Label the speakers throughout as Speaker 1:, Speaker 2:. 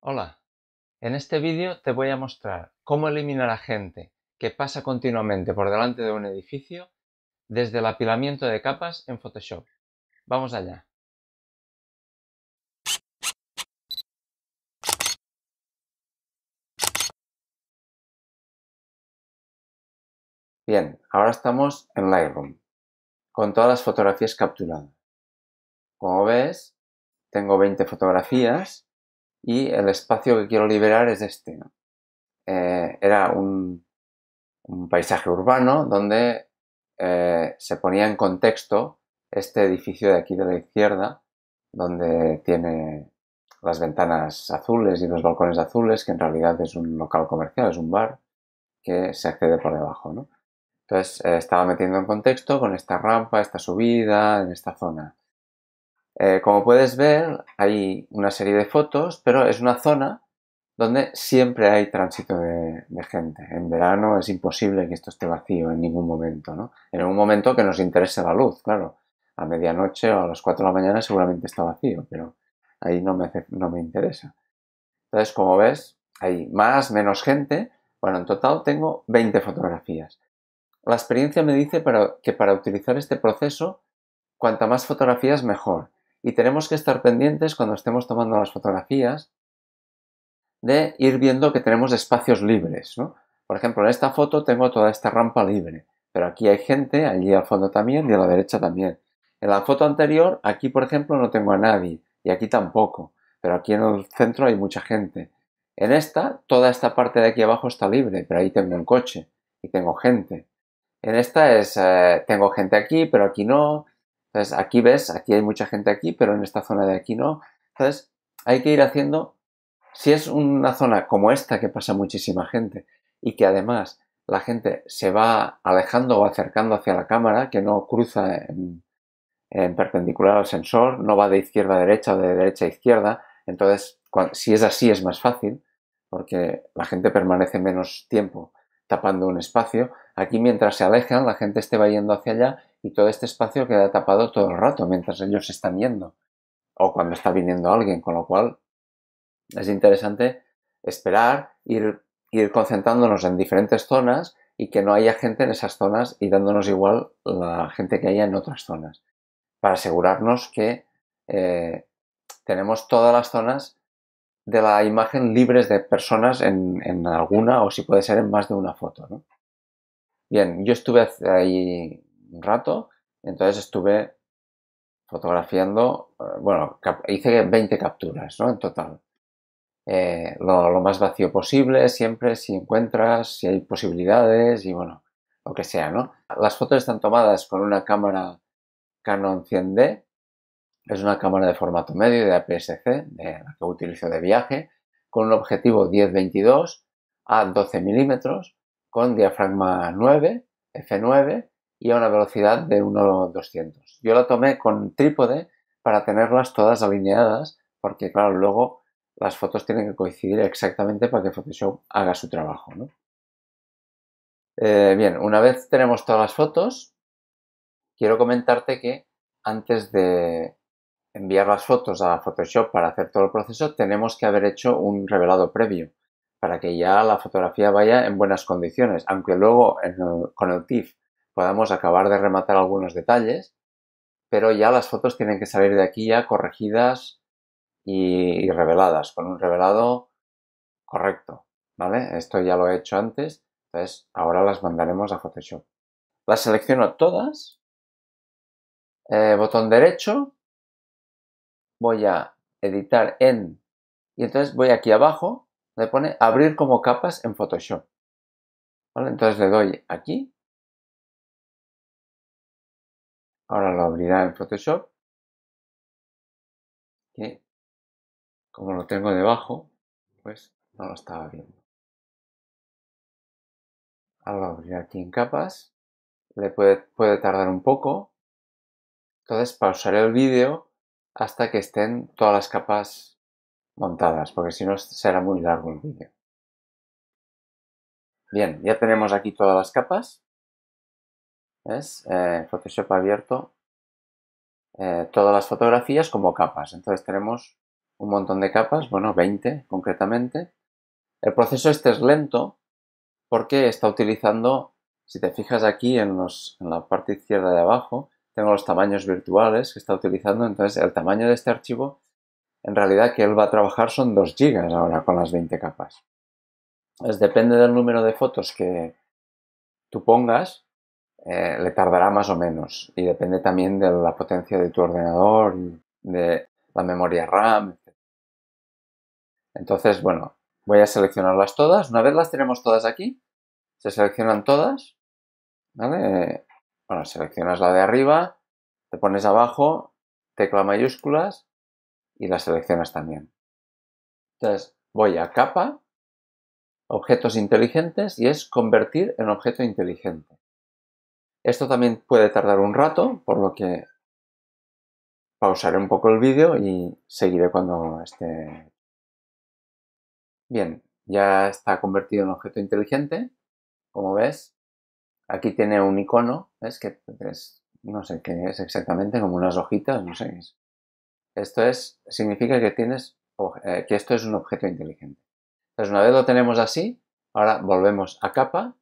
Speaker 1: Hola, en este vídeo te voy a mostrar cómo eliminar a gente que pasa continuamente por delante de un edificio desde el apilamiento de capas en Photoshop. Vamos allá. Bien, ahora estamos en Lightroom, con todas las fotografías capturadas. Como ves, tengo 20 fotografías y el espacio que quiero liberar es este. Eh, era un, paisaje urbano donde eh, se ponía en contexto este edificio de aquí de la izquierda, donde tiene las ventanas azules y los balcones azules, que en realidad es un local comercial, es un bar que se accede por debajo. Entonces eh, estaba metiendo en contexto con esta rampa, esta subida, en esta zona. Eh, como puedes ver, hay una serie de fotos, pero es una zona donde siempre hay tránsito de, gente. En verano es imposible que esto esté vacío en ningún momento, ¿no? En un momento que nos interese la luz, claro. A medianoche o a las 4 de la mañana seguramente está vacío, pero ahí no me, no me interesa. Entonces, como ves, hay más, menos gente. Bueno, en total tengo 20 fotografías. La experiencia me dice que para utilizar este proceso, cuanta más fotografías mejor. Y tenemos que estar pendientes cuando estemos tomando las fotografías de ir viendo que tenemos espacios libres. Por ejemplo, en esta foto tengo toda esta rampa libre, pero aquí hay gente, allí al fondo también y a la derecha también. En la foto anterior, aquí por ejemplo no tengo a nadie y aquí tampoco, pero aquí en el centro hay mucha gente. En esta, toda esta parte de aquí abajo está libre, pero ahí tengo un coche y tengo gente. En esta es, eh, tengo gente aquí, pero aquí no. Entonces, aquí ves, aquí hay mucha gente aquí, pero en esta zona de aquí no. Entonces, hay que ir haciendo, si es una zona como esta que pasa muchísima gente y que además la gente se va alejando o acercando hacia la cámara, que no cruza en, perpendicular al sensor, no va de izquierda a derecha o de derecha a izquierda, entonces, si es así es más fácil, porque la gente permanece menos tiempo tapando un espacio. Aquí mientras se alejan, la gente esté yendo hacia allá y todo este espacio queda tapado todo el rato mientras ellos están yendo o cuando está viniendo alguien, con lo cual es interesante esperar, ir, ir concentrándonos en diferentes zonas y que no haya gente en esas zonas y dándonos igual la gente que haya en otras zonas, para asegurarnos que eh, tenemos todas las zonas de la imagen libres de personas en, alguna o si puede ser en más de una foto. ¿no? Bien, yo estuve ahí un rato, entonces estuve fotografiando, eh, bueno, hice 20 capturas ¿no? en total. Eh, lo, lo, más vacío posible, siempre, si encuentras, si hay posibilidades y bueno, lo que sea, ¿no? Las fotos están tomadas con una cámara Canon 100D es una cámara de formato medio de APS-C, de la que utilizo de viaje, con un objetivo 10-22 a 12 milímetros, con diafragma 9, F9 y a una velocidad de 1.200. Yo la tomé con trípode para tenerlas todas alineadas, porque claro, luego las fotos tienen que coincidir exactamente para que Photoshop haga su trabajo. Eh, bien, una vez tenemos todas las fotos, quiero comentarte que antes de, enviar las fotos a Photoshop para hacer todo el proceso, tenemos que haber hecho un revelado previo para que ya la fotografía vaya en buenas condiciones, aunque luego con el TIFF podamos acabar de rematar algunos detalles, pero ya las fotos tienen que salir de aquí ya corregidas y, reveladas, con un revelado correcto, ¿vale? Esto ya lo he hecho antes, entonces ahora las mandaremos a Photoshop. Las selecciono todas, eh, botón derecho, voy a editar en y entonces voy aquí abajo me pone abrir como capas en Photoshop. Entonces le doy aquí. Ahora lo abrirá en Photoshop. Y como lo tengo debajo, pues no lo estaba viendo. Ahora lo abrirá aquí en capas. Le puede, puede tardar un poco. Entonces pausaré el vídeo hasta que estén todas las capas montadas, porque si no será muy largo el vídeo. Bien, ya tenemos aquí todas las capas. ¿Ves? Eh, Photoshop abierto eh, todas las fotografías como capas. Entonces tenemos un montón de capas, bueno, 20 concretamente. El proceso este es lento porque está utilizando, si te fijas aquí en, en la parte izquierda de abajo, tengo los tamaños virtuales que está utilizando, entonces el tamaño de este archivo, en realidad que él va a trabajar son 2 GB ahora con las 20 capas. Entonces depende del número de fotos que tú pongas, eh, le tardará más o menos y depende también de la potencia de tu ordenador, de la memoria RAM, etc. Entonces, bueno, voy a seleccionarlas todas. Una vez las tenemos todas aquí, se seleccionan todas, ¿vale? Bueno, seleccionas la de arriba, te pones abajo, tecla mayúsculas y la seleccionas también. Entonces, voy a capa, objetos inteligentes y es convertir en objeto inteligente. Esto también puede tardar un rato, por lo que pausaré un poco el vídeo y seguiré cuando esté. Bien, ya está convertido en objeto inteligente, como ves. Aquí tiene un icono, ¿ves? Que es, no sé qué es exactamente, como unas hojitas, no sé. Esto es, significa que tienes, eh, que esto es un objeto inteligente. Entonces, una vez lo tenemos así, ahora volvemos a capa,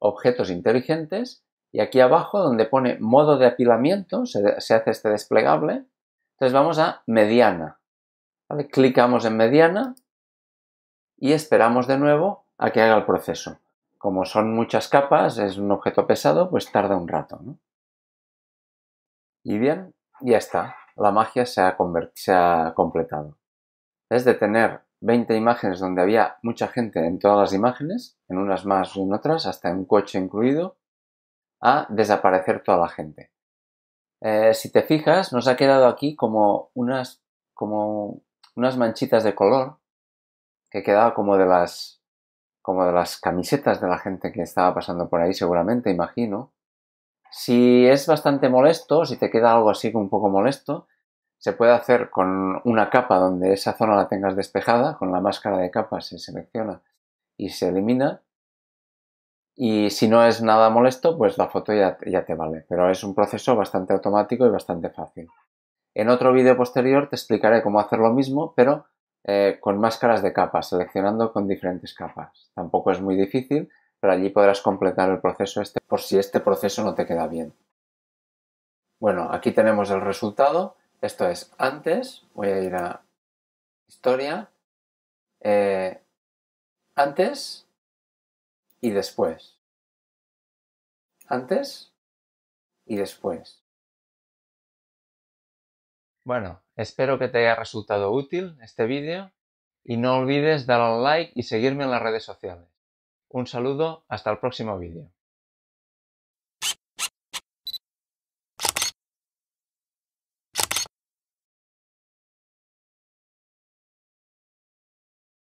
Speaker 1: objetos inteligentes, y aquí abajo donde pone modo de apilamiento, se, hace este desplegable, entonces vamos a mediana. Clicamos en mediana y esperamos de nuevo a que haga el proceso como son muchas capas, es un objeto pesado, pues tarda un rato. Y bien, ya está. La magia se ha, completado. Es de tener 20 imágenes donde había mucha gente en todas las imágenes, en unas más y en otras, hasta un coche incluido, a desaparecer toda la gente. Eh, si te fijas, nos ha quedado aquí como unas, como unas manchitas de color que quedaba como de las como de las camisetas de la gente que estaba pasando por ahí, seguramente, imagino. Si es bastante molesto, si te queda algo así un poco molesto, se puede hacer con una capa donde esa zona la tengas despejada, con la máscara de capa se selecciona y se elimina. Y si no es nada molesto, pues la foto ya, ya te vale. Pero es un proceso bastante automático y bastante fácil. En otro vídeo posterior te explicaré cómo hacer lo mismo, pero eh, con máscaras de capas, seleccionando con diferentes capas. Tampoco es muy difícil, pero allí podrás completar el proceso este por si este proceso no te queda bien. Bueno, aquí tenemos el resultado. Esto es antes. Voy a ir a historia. Eh, antes y después. Antes y después. Bueno, espero que te haya resultado útil este vídeo y no olvides dar al like y seguirme en las redes sociales. Un saludo, hasta el próximo vídeo.